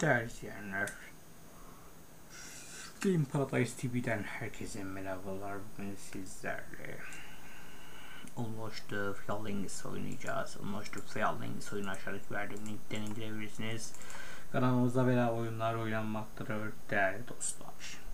Değerli izleyenler, Game Paradise TV'den herkese merhabalar. Bugün sizlerle Almost the Failings oynayacağız. Almost the Failings oyunu aşağıdaki verdiğim linkten indirebilirsiniz. Kanalımızda bedava oyunlar oynanmaktadır değerli dostlar.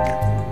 you